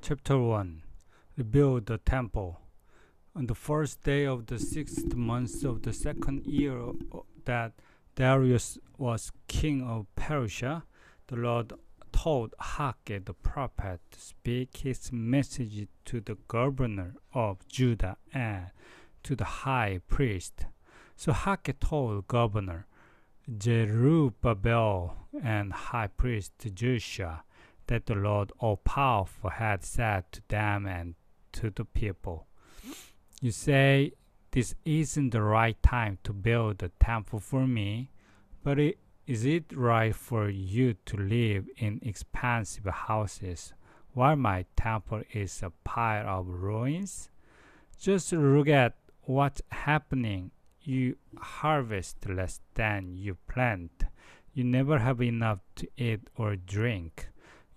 Chapter 1 Rebuild the temple. On the first day of the sixth month of the second year that Darius was king of Persia, the Lord told Haggai the prophet to speak his message to the governor of Judah and to the high priest. So Haggai told governor Zerubbabel and high priest Joshua that the Lord all powerful had said to them and to the people. You say this isn't the right time to build a temple for me, but it, is it right for you to live in expensive houses while my temple is a pile of ruins? Just look at what's happening. You harvest less than you plant. You never have enough to eat or drink.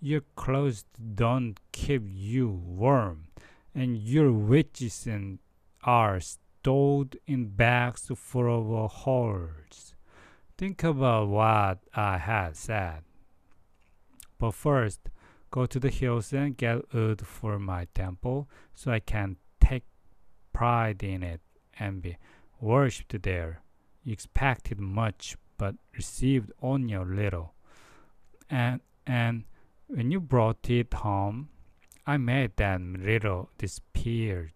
Your clothes don't keep you warm, and your wages and are stowed in bags full of holes. Think about what I had said. But first, go to the hills and get wood for my temple, so I can take pride in it and be worshipped there. You expected much, but received only a little. And and when you brought it home, I made that little disappeared.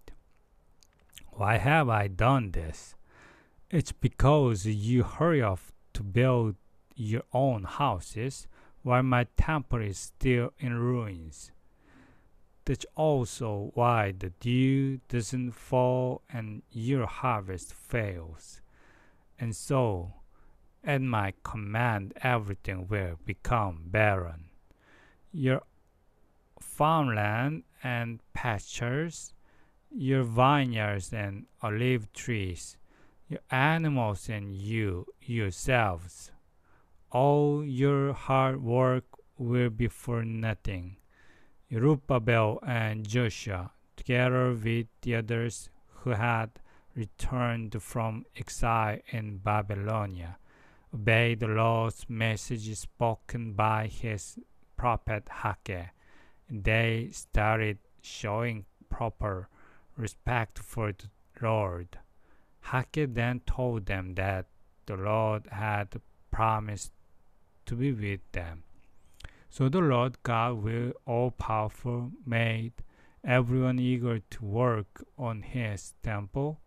Why have I done this? It's because you hurry off to build your own houses while my temple is still in ruins. That's also why the dew doesn't fall and your harvest fails. And so, at my command, everything will become barren. Your farmland and pastures, your vineyards and olive trees, your animals and you yourselves. All your hard work will be for nothing. Zerubbabel and Joshua, together with the others who had returned from exile in Babylonia, obeyed the Lord's message spoken by his prophet Haggai. They started showing proper respect for the Lord. Haggai then told them that the Lord had promised to be with them. So the Lord God will all powerful made everyone eager to work on his temple,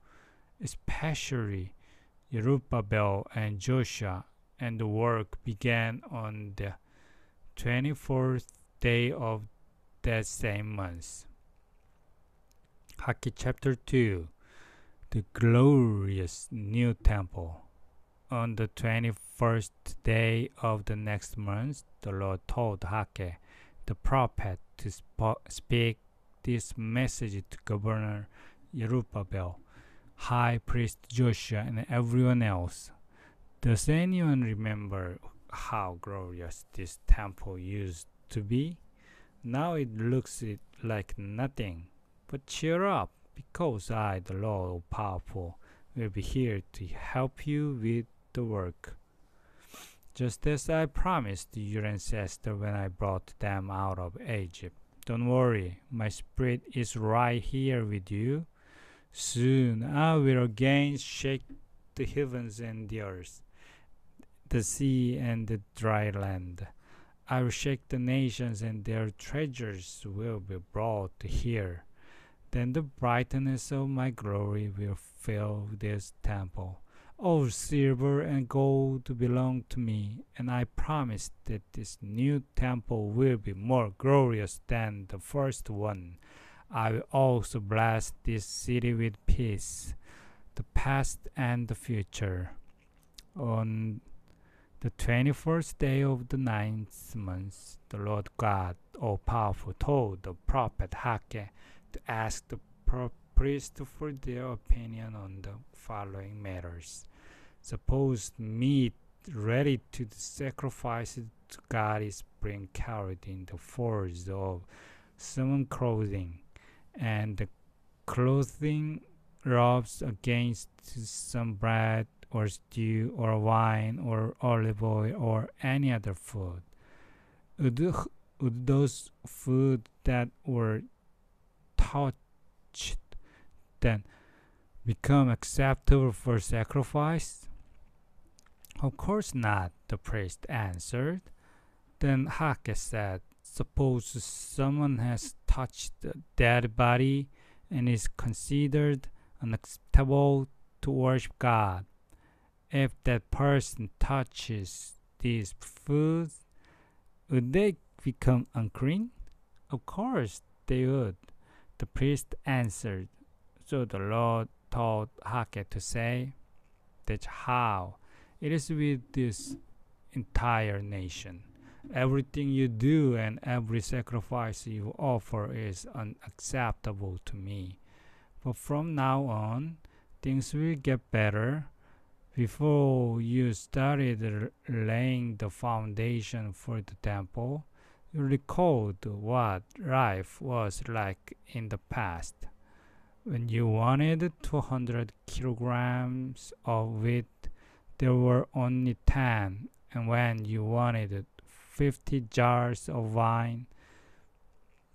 especially Zerubbabel and Joshua, and the work began on the 24th day of that same month. Haggai chapter 2 The glorious new temple. On the 21st day of the next month, the Lord told Haggai, the prophet, to sp- speak this message to Governor Zerubbabel, High Priest Joshua, and everyone else. Does anyone remember how glorious this temple used to be? Now it looks like nothing. But cheer up, because I, the Lord of powerful, will be here to help you with the work. Just as I promised your ancestors when I brought them out of Egypt. Don't worry, my spirit is right here with you. Soon I will again shake the heavens and the earth, the sea and the dry land. I will shake the nations, and their treasures will be brought here. Then the brightness of my glory will fill this temple. All silver and gold belong to me, and I promise that this new temple will be more glorious than the first one. I will also bless this city with peace, the past and the future. On the 21st day of the ninth month, the Lord God all powerful told the prophet Haggai to ask the priest for their opinion on the following matters. Suppose meat ready to sacrifice to God is being carried in the folds of some clothing, and the clothing rubs against some bread or stew or wine or olive oil or any other food. Would, would those food that were touched then become acceptable for sacrifice? Of course not, the priest answered. Then Haggai said, Suppose someone has touched a dead body and is considered unacceptable to worship God. If that person touches these foods, would they become unclean? Of course they would. The priest answered. So the Lord told Haggai to say, That's how it is with this entire nation. Everything you do and every sacrifice you offer is unacceptable to me. But from now on, things will get better. Before you started laying the foundation for the temple, you recalled what life was like in the past. When you wanted 200 kilograms of wheat, there were only 10, and when you wanted 50 jars of wine.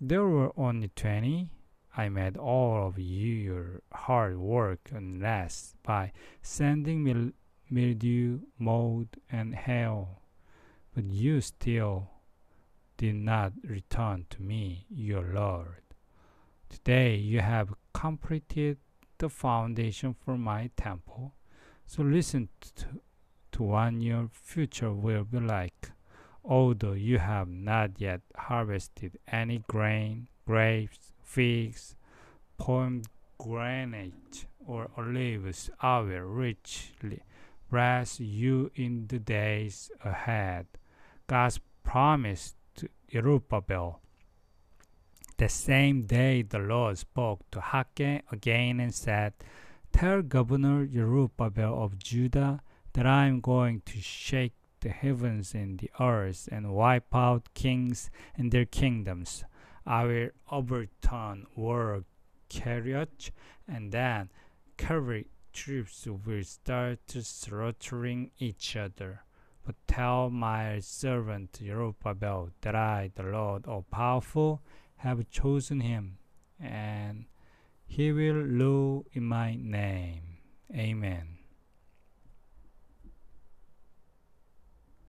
There were only 20. I made all of your hard work and unless by sending mil- mildew, mold, and hail. But you still did not return to me, your Lord. Today you have completed the foundation for my temple. So listen to, to what your future will be like although you have not yet harvested any grain, grapes, figs, pomegranate, or olives, I will richly bless you in the days ahead. God's promise to Zerubbabel. The same day the Lord spoke to Haggai again and said, Tell Governor Zerubbabel of Judah that I am going to shake the heavens and the earth and wipe out kings and their kingdoms. I will overturn war chariots and then cavalry troops will start slaughtering each other. But tell my servant Zerubbabel that I, the Lord all powerful, have chosen him, and he will rule in my name. Amen.